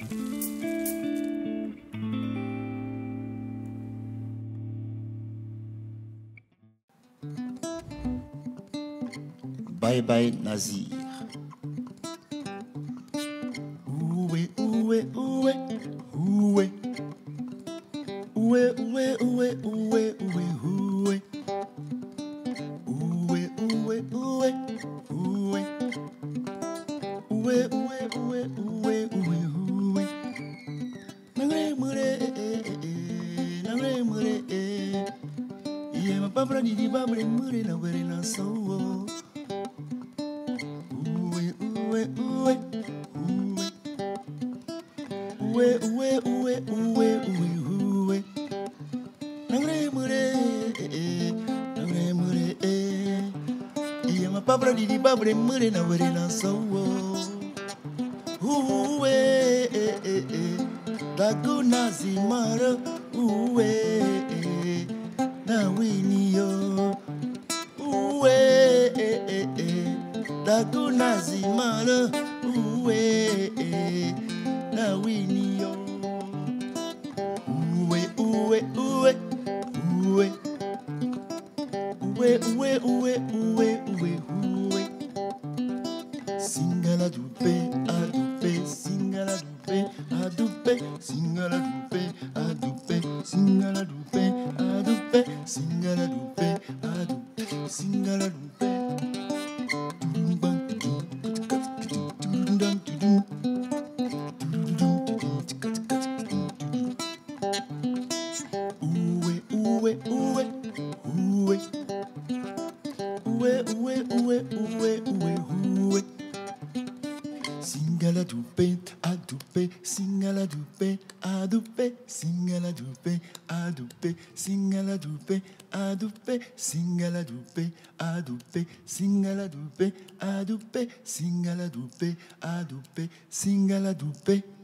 Bye bye Nazir. Oué, oué, oué, oué. Oué, oué, oué, oué, oué, oué. Oué, oué, oué, oué. Oué, oué, oué, oué, oué, oué. My di babre mure na were na so. Oué, oué, oué. Oué, oué, oué, oué, oué, oué. Nangre mure, eh, eh. Nangre mure, eh. Yeah, my papa di babre mure na were na so. Oué, eh, eh, eh. Laguna Zimara, oué, Laguna Zimara, oué, eh. Na wini yo. Oué, oué, oué, oué. Oué, oué, oué, oué, oué, oué. Singala dupe, a dupe, singala dupe, a dupe, singala dupe, a dupe, singala dupe, a dupe, singala dupe, a dupe, singala dupe. Oué, oué, oué. Oué, oué, oué, oué, oué, oué. Singala dupe, a dupe, singala dupe, a dupe, singala dupe, a dupe, singala dupe, a dupe, singala dupe, a dupe, singala dupe, a dupe, singala dupe, a dupe, singala dupe.